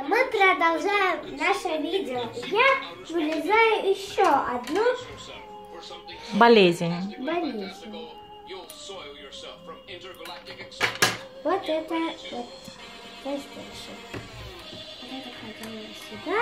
ребята, мы продолжаем наше видео. Я вырезаю еще одну Болезнь. болезнь. Вот это вот PlayStation. Вот это ходила сюда.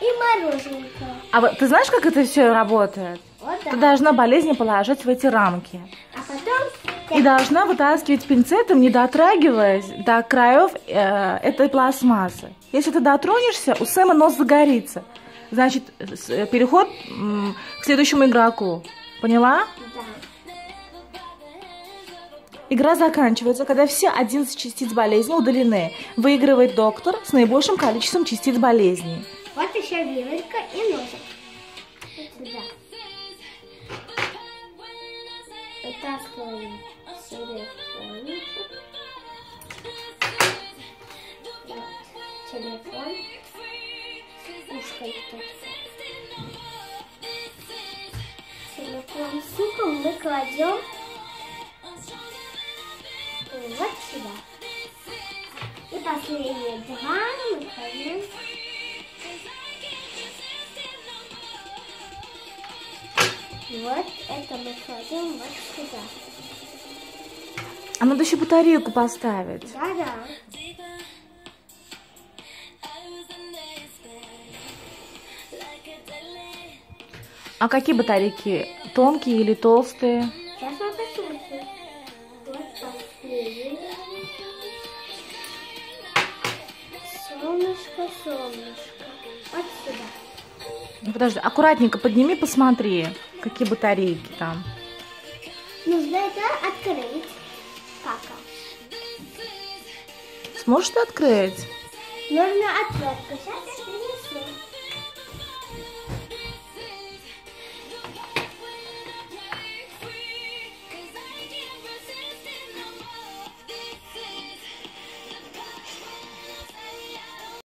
И мороженка. А вот ты знаешь, как это все работает? Вот Ты так. должна болезни положить в эти рамки. А потом И должна вытаскивать пинцетом, не дотрагиваясь до краев э, этой пластмассы. Если ты дотронешься, у Сэма нос загорится. Значит, э, переход к следующему игроку. Поняла? да. Игра заканчивается, когда все 11 частиц болезни удалены. Выигрывает доктор с наибольшим количеством частиц болезни. Вот еще вилочка и ножик. Вот сюда. Вытаскиваем телефончик. Вот, телефон. Ушко тут. Телефон с ухом мы кладем вот сюда. И последние два мы кладем Вот это мы кладем вот сюда. А надо еще батарейку поставить. Да-да. А какие батарейки? Тонкие или толстые? Сейчас мы посмотрим. Вот последний. Солнышко, солнышко. Вот сюда. Ну, Подожди, аккуратненько подними, посмотри, какие батарейки там. Нужно это открыть. Папа. Сможешь ты открыть? Нужно отвертку. Сейчас